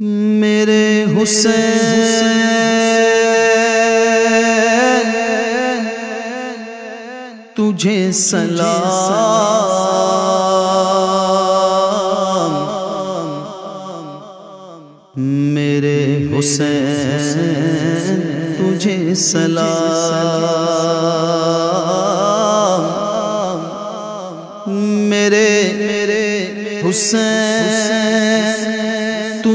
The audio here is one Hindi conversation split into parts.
मेरे हुसैन तुझे सलाम। मेरे हुसैन तुझे सलाम। मेरे मेरे हुसैन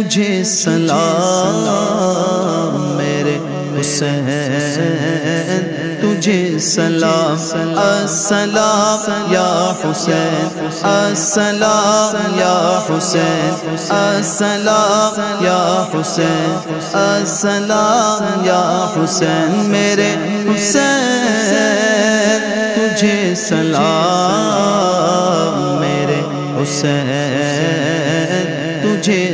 तुझे सलाम, मेरे हुसैन, तुझे सलाम, अस्सलाम या हुसैन, अस्सलाम या हुसैन, अस्सलाम या हुसैन, अस्सलाम या हुसैन, मेरे हुसैन, तुझे सलाम, मेरे हुसैन।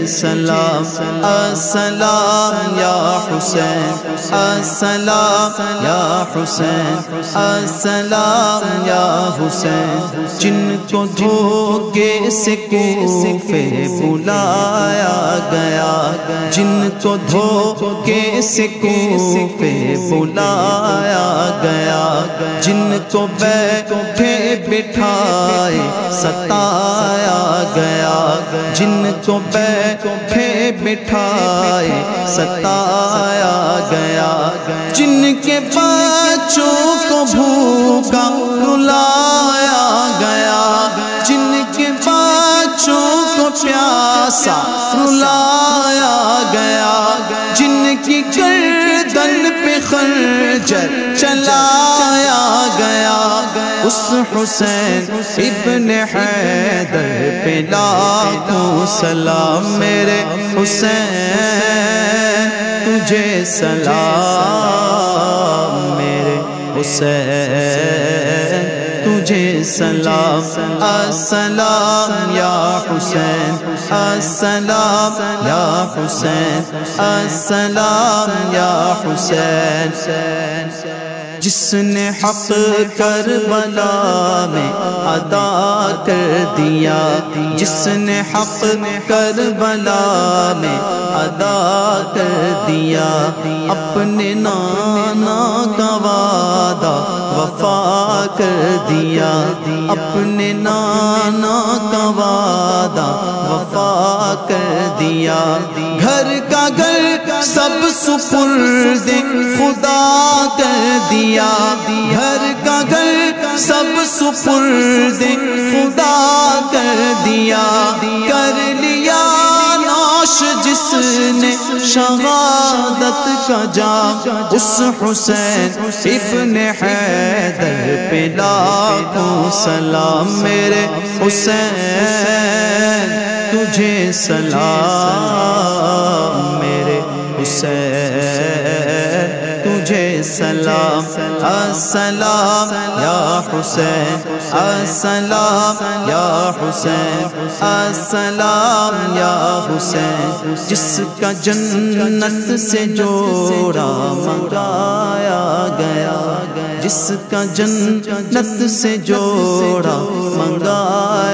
सलाम अस्सलाम या हुसैन अस्सलाम या हुसैन अस्सलाम या हुसैन जिनको धोखे से कूफे बुलाया गया। जिनको धोखे से कूफे बुलाया गया। जिनको बैठे बिठाए सताया गया। जिनको बैठे बिठाए, सताया गया। जिनके बच्चों को भूखा रुलाया गया। जिनके बच्चों को प्यासा रुलाया गया। जिनकी गर्दन पे गया उस हुसैन इब्न हैदर पे लाखों सलाम, मेरे हुसैन, तुझे सलाम, मेरे हुसैन, तुझे सलाम, अस्सलाम या हुसैन, अस्सलाम या हुसैन, अस्सलाम या हुसैन। जिसने हक कर बला में अदा कर दिया, जिसने हक कर बला में अदा कर दिया, अपने नाना का वादा वफा कर दिया, अपने नाना का वादा वफा कर दिया। घर का घर सब सुपुर्द खुदा कर दिया। घर का घर सब सुपुर्द खुदा कर दिया। कर लिया नाश जिसने शहादत का जा उस हुसैन इब्न हैदर पे लाखों सलाम। मेरे हुसैन, तुझे सलाम। हुसैन, तुझे सलाम, अस्सलाम, या हुसैन, अस्सलाम, या हुसैन, अस्सलाम, या हुसैन, जिसका जन्नत से जोड़ा मंगाया गया, जिसका जन्नत से जोड़ा मंगाया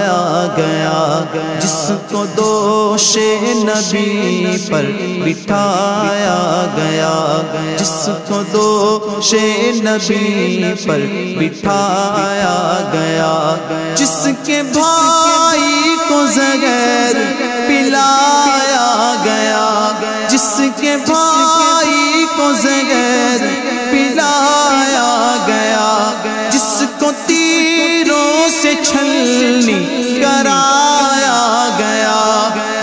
गया, जिसको दोषे नबी पर बिठाया गया, जिसको दोषे नबी पर बिठाया गया, जिसके भाई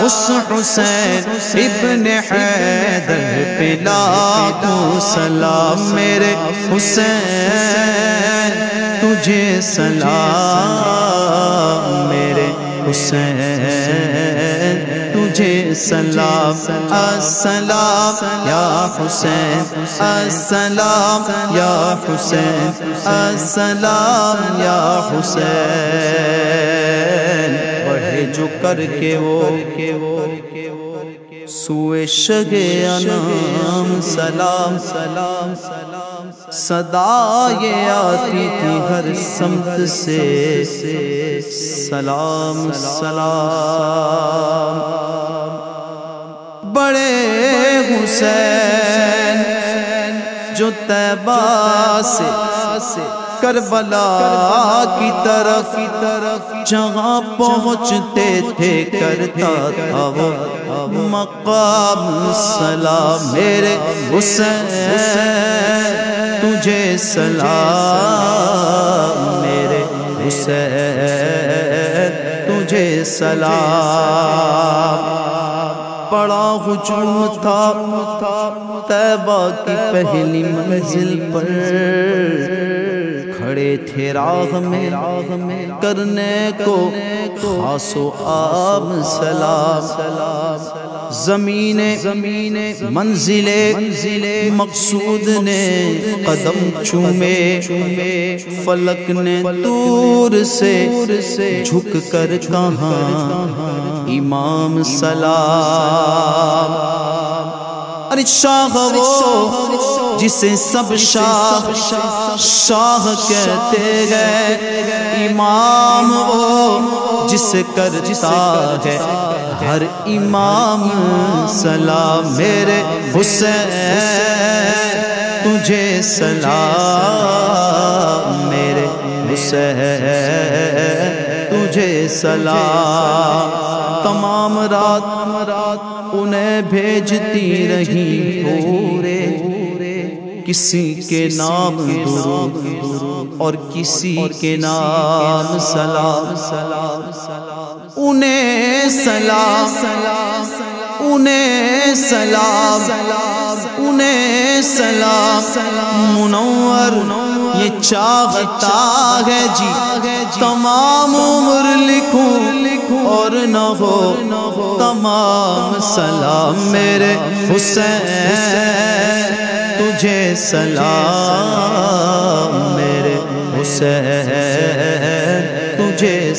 उस हुसैन इब्न हैदर पे लाखों सलाम मेरे हुसैन, तुझे सलाम मेरे हुसैन, तुझे सलाम, अस्सलाम या हुसैन, अस्सलाम या हुसैन, अस्सलाम या हुसैन। जो करके वो सुए शगे अनाम, सलाम सलाम सलाम, सदा ये आती थी हर समत से, सलाम सलाम। बड़े हुसैन जो तैबा से करबला की तरफ़ तरफ़ जहाँ पहुँचते थे, करता था मकाम सलाम। मेरे हुसैन, तुझे सलाम। मेरे हुसैन, तुझे सलाम। बड़ा हुजूम था तैबा की पहली मंजिल पर। खड़े थे राग में, करने को खासो आम सलाम। जमीने जमीने मंजिले मंजिले, मकसूद ने कदम चूमे, फलक ने दूर से झुक कर कहा, इमाम सलाम। अरे शाह वो जिसे सब शाह शाह कहते हैं। इमाम वो जिसे करता है। हर इमाम सलाम मेरे हुसैन तुझे सलाम मेरे हुसैन तुझे सलाम। तमाम रात रात उन्हें भेजती रही पूरे। किसी के नाम दुरूद और किसी के नाम सलाम। सलाम सलाम उन्हें सलाम सलाम उन्हें सलाम उन्हें सलाम। मुनवर ये चाहता है जी। तमाम उम्र लिखूं और न हो, तमाम सलाम मेरे हुसैन, तुझे सलाम।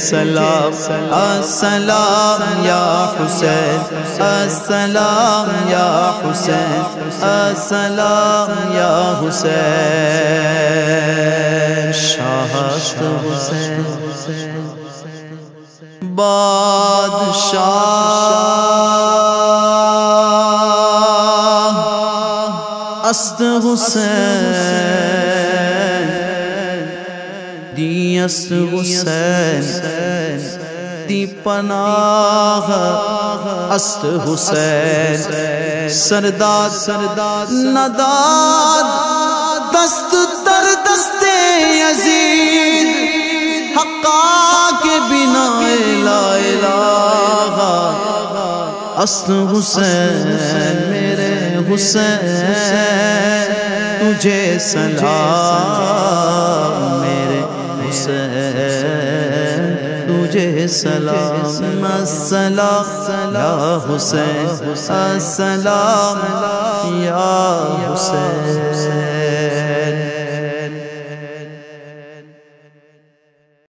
सलाम असलाम या हुसैन असलाम या हुसैन असलाम या हुसैन शाह हुसैन बादशाह दी अस्त हुसैन दी पनाह अस्त हुसैन, सरदार सरदार, नदाद, दस्त तर दस्ते यजीद हक्का के बिना लाए ला अस्त हुसैन, मेरे हुसैन, तुझे सलाम तुझे सलाम अस्सलाम या हुसैन अस्सलाम या हुसैन।